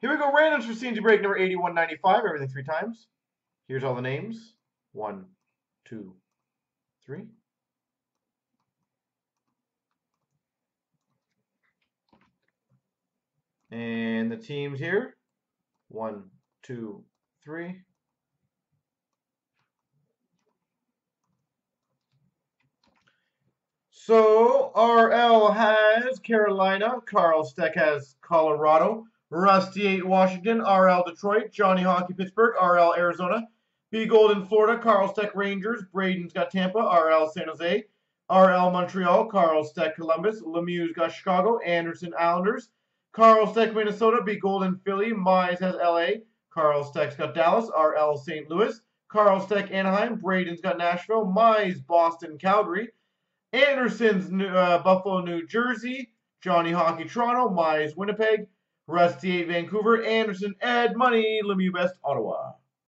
Here we go. Randoms for CNC break number 8195. Everything three times. Here's all the names. One, two, three. And the teams here. One, two, three. So RL has Carolina, Carl Steck has Colorado, Rusty 8 Washington, RL Detroit, Johnny Hockey Pittsburgh, RL Arizona, B Golden Florida, Carl Steck Rangers, Braden's got Tampa, RL San Jose, RL Montreal, Carl Steck Columbus, Lemieux's got Chicago, Anderson Islanders, Carl Steck Minnesota, B Golden Philly, Mize has LA, Carl Steck's got Dallas, RL St. Louis, Carl Steck Anaheim, Braden's got Nashville, Mize Boston Calgary, Anderson's uh, Buffalo, New Jersey. Johnny Hockey, Toronto. Mize, Winnipeg. Rusty 8, Vancouver. Anderson, Edmonton, Lemieux Best, Ottawa.